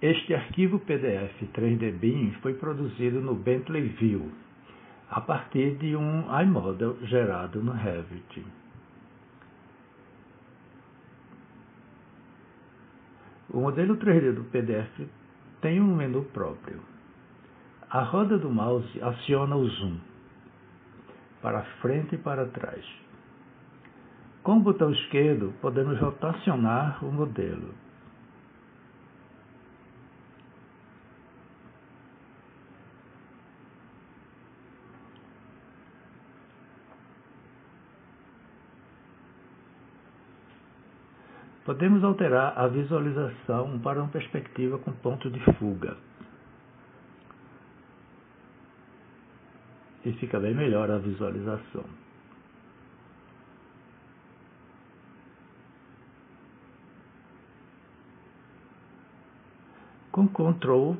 Este arquivo PDF 3D BIM foi produzido no Bentley View, a partir de um iModel gerado no Revit. O modelo 3D do PDF tem um menu próprio. A roda do mouse aciona o zoom para frente e para trás. Com o botão esquerdo, podemos rotacionar o modelo. Podemos alterar a visualização para uma perspectiva com ponto de fuga. E fica bem melhor a visualização. Com Ctrl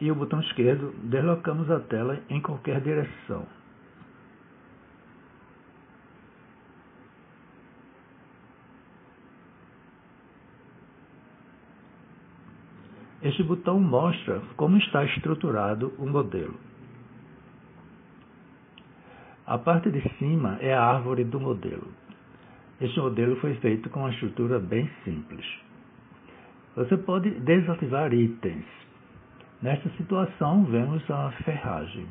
e o botão esquerdo, deslocamos a tela em qualquer direção. Este botão mostra como está estruturado o modelo. A parte de cima é a árvore do modelo. Este modelo foi feito com uma estrutura bem simples. Você pode desativar itens. Nesta situação, vemos a ferragem.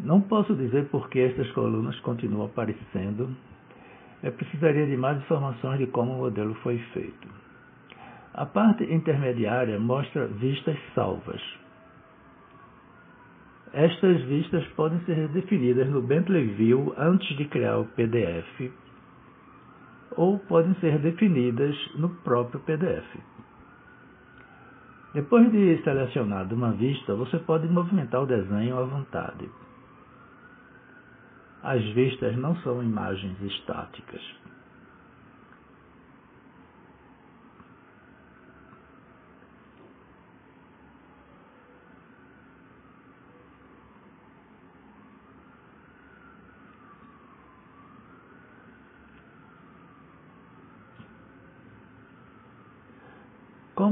Não posso dizer por que estas colunas continuam aparecendo. Eu precisaria de mais informações de como o modelo foi feito. A parte intermediária mostra vistas salvas. Estas vistas podem ser definidas no Bentley View antes de criar o PDF ou podem ser definidas no próprio PDF. Depois de selecionada uma vista, você pode movimentar o desenho à vontade. As vistas não são imagens estáticas.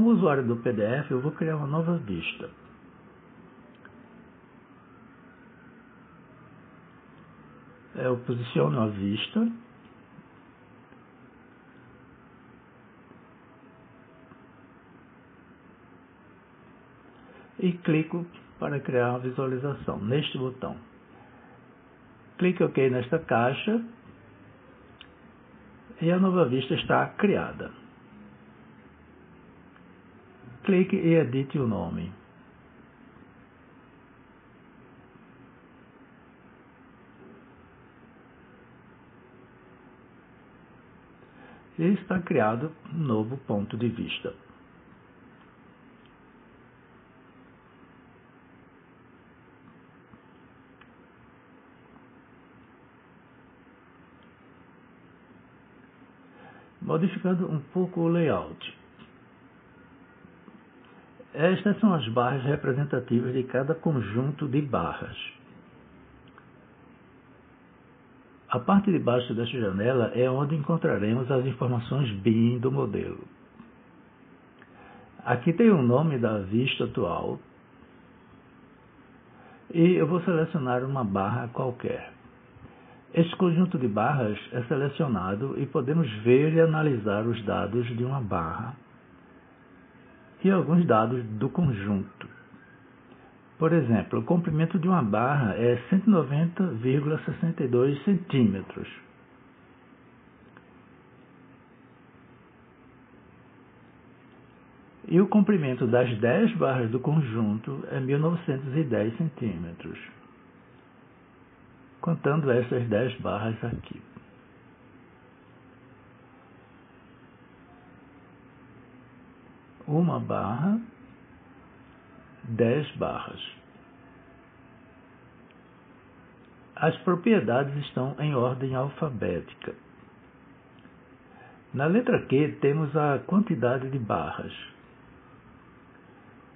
Como usuário do PDF, eu vou criar uma nova vista. Eu posiciono a vista. E clico para criar uma visualização neste botão. Clique OK nesta caixa e a nova vista está criada clique e edite o nome. E está criado um novo ponto de vista. Modificando um pouco o layout. Estas são as barras representativas de cada conjunto de barras. A parte de baixo desta janela é onde encontraremos as informações BIM do modelo. Aqui tem o nome da vista atual e eu vou selecionar uma barra qualquer. Este conjunto de barras é selecionado e podemos ver e analisar os dados de uma barra e alguns dados do conjunto. Por exemplo, o comprimento de uma barra é 190,62 centímetros. E o comprimento das 10 barras do conjunto é 1910 centímetros. Contando essas 10 barras aqui. Uma barra, dez barras. As propriedades estão em ordem alfabética. Na letra Q temos a quantidade de barras,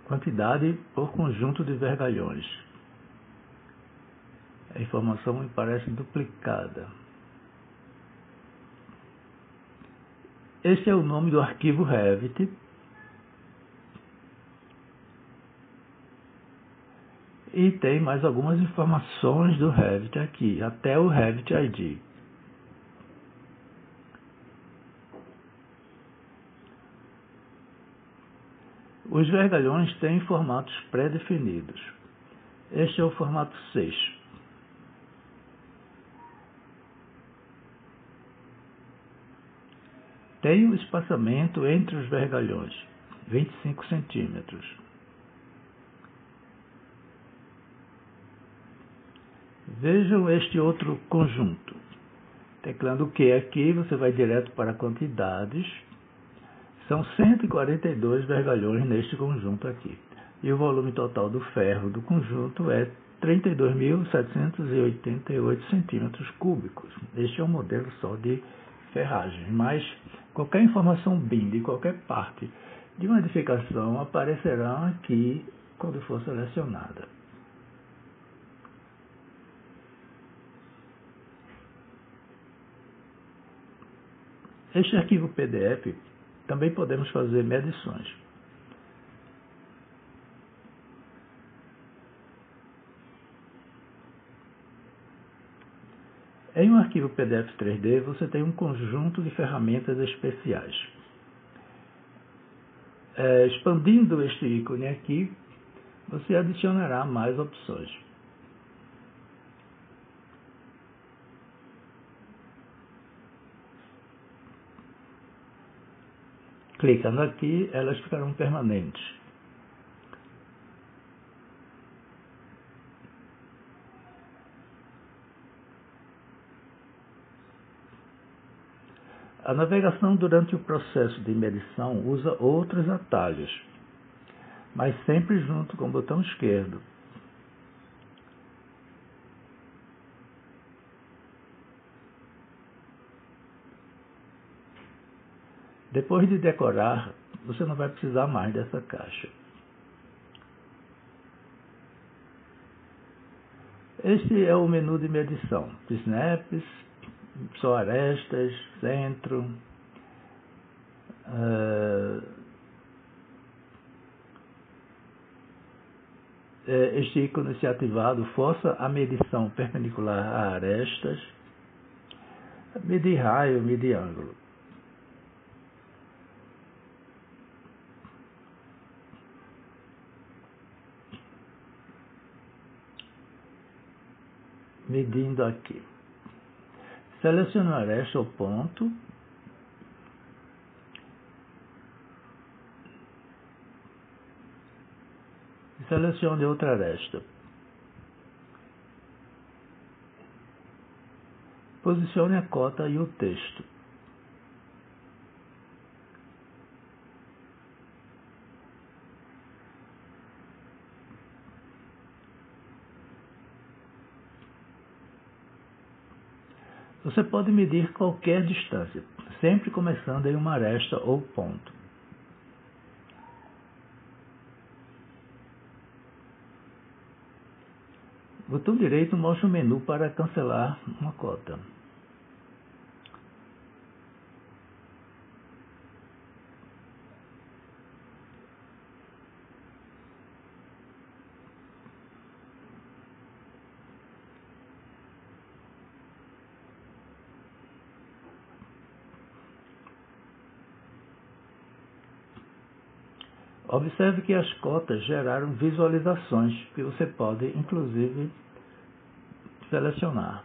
quantidade por conjunto de vergalhões. A informação me parece duplicada. Este é o nome do arquivo Revit E tem mais algumas informações do Revit aqui, até o Revit ID. Os vergalhões têm formatos pré-definidos. Este é o formato 6. Tem o um espaçamento entre os vergalhões, 25 centímetros. Vejam este outro conjunto. Teclando Q aqui, você vai direto para quantidades. São 142 vergalhões neste conjunto aqui. E o volume total do ferro do conjunto é 32.788 centímetros cúbicos. Este é um modelo só de ferragem, mas qualquer informação BIM de qualquer parte de uma edificação aparecerá aqui quando for selecionada. Este arquivo PDF também podemos fazer medições. Em um arquivo PDF 3D, você tem um conjunto de ferramentas especiais. É, expandindo este ícone aqui, você adicionará mais opções. Clicando aqui, elas ficarão permanentes. A navegação durante o processo de medição usa outros atalhos, mas sempre junto com o botão esquerdo. Depois de decorar, você não vai precisar mais dessa caixa. Este é o menu de medição. Snaps, só arestas, centro. Uh, este ícone se ativado força a medição perpendicular a arestas, medir raio, medir ângulo. Medindo aqui. Aresta ou ponto. Selecione outra aresta. Posicione a cota e o texto. Você pode medir qualquer distância, sempre começando em uma aresta ou ponto. O botão direito mostra o menu para cancelar uma cota. Observe que as cotas geraram visualizações que você pode, inclusive, selecionar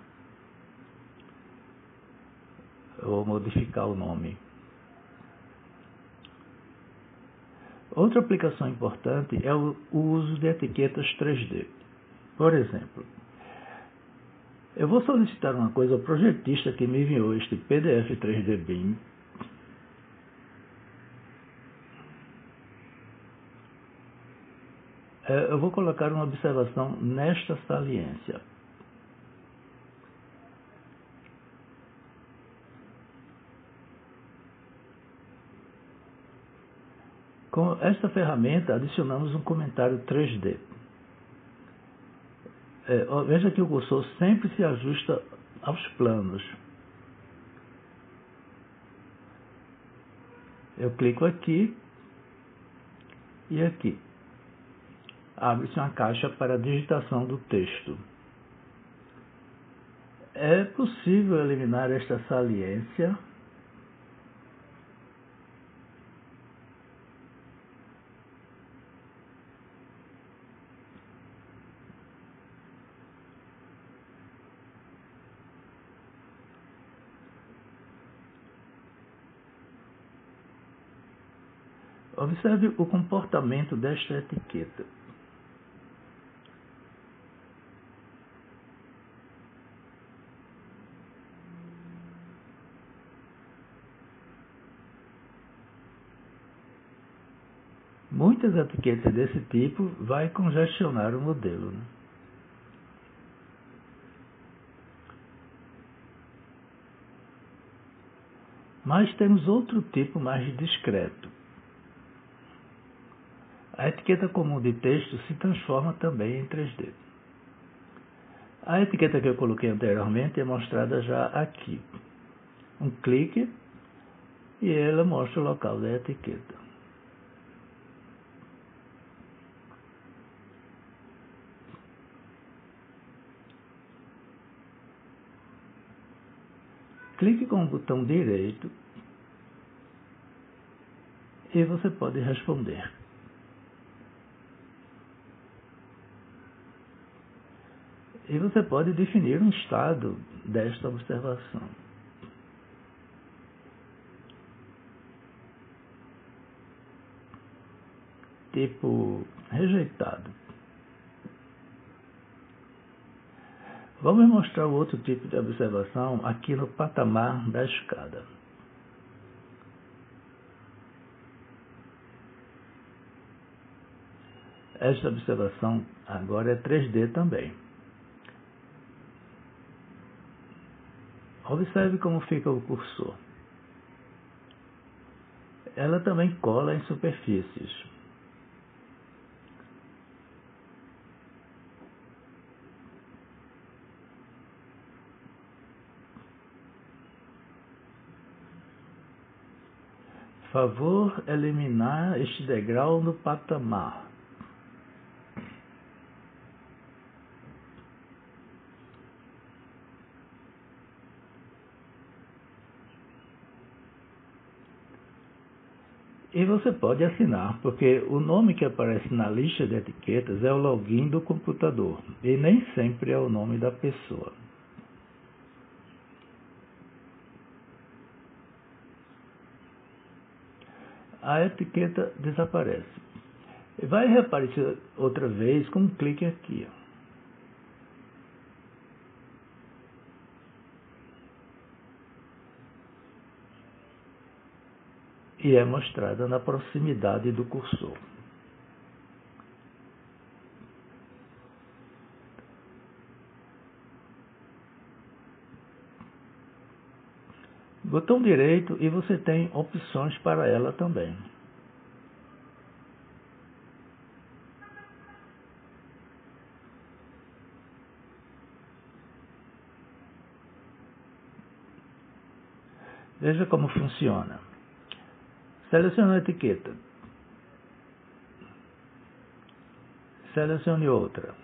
ou modificar o nome. Outra aplicação importante é o uso de etiquetas 3D. Por exemplo, eu vou solicitar uma coisa ao projetista que me enviou este PDF 3D BIM eu vou colocar uma observação nesta saliência. Com esta ferramenta, adicionamos um comentário 3D. É, veja que o cursor sempre se ajusta aos planos. Eu clico aqui e aqui. Abre-se uma caixa para a digitação do texto. É possível eliminar esta saliência Observe o comportamento desta etiqueta. Muitas etiquetas desse tipo vai congestionar o modelo. Né? Mas temos outro tipo mais discreto. A etiqueta comum de texto se transforma também em 3D. A etiqueta que eu coloquei anteriormente é mostrada já aqui. Um clique e ela mostra o local da etiqueta. Clique com o botão direito e você pode responder. E você pode definir um estado desta observação. Tipo rejeitado. Vamos mostrar o outro tipo de observação aqui no patamar da escada. Esta observação agora é 3D também. Observe como fica o cursor. Ela também cola em superfícies. Favor eliminar este degrau no patamar. E você pode assinar, porque o nome que aparece na lista de etiquetas é o login do computador e nem sempre é o nome da pessoa. A etiqueta desaparece. Vai reaparecer outra vez com um clique aqui. E é mostrada na proximidade do cursor. Botão direito e você tem opções para ela também. Veja como funciona. Selecione a etiqueta. Selecione outra.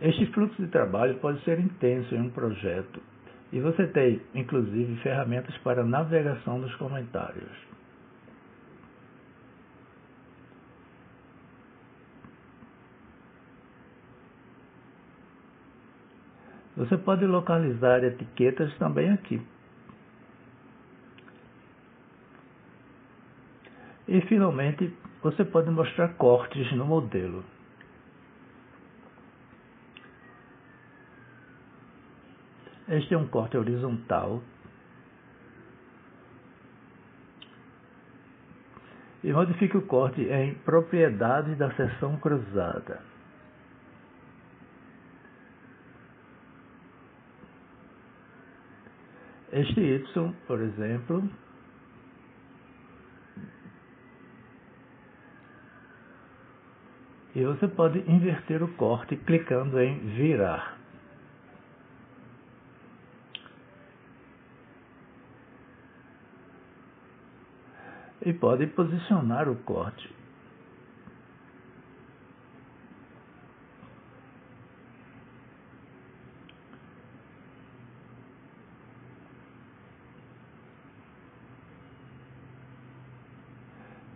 Este fluxo de trabalho pode ser intenso em um projeto e você tem, inclusive, ferramentas para navegação dos comentários. Você pode localizar etiquetas também aqui. E, finalmente, você pode mostrar cortes no modelo. Este é um corte horizontal. E modifique o corte em propriedades da seção cruzada. Este Y, por exemplo, e você pode inverter o corte clicando em virar. e pode posicionar o corte.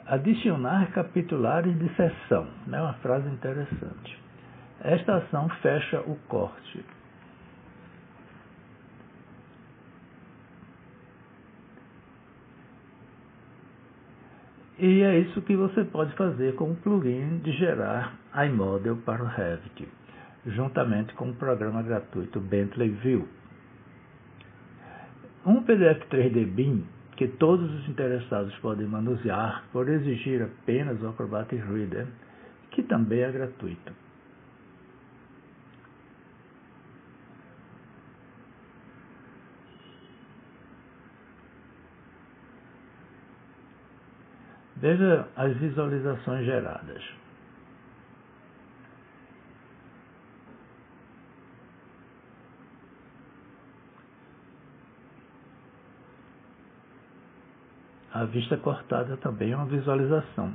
Adicionar capitulares de sessão, né? uma frase interessante. Esta ação fecha o corte, E é isso que você pode fazer com o plugin de gerar iModel para o Revit, juntamente com o programa gratuito Bentley View. Um PDF 3D BIM que todos os interessados podem manusear por exigir apenas o Acrobat Reader, que também é gratuito. Veja as visualizações geradas. A vista cortada também é uma visualização.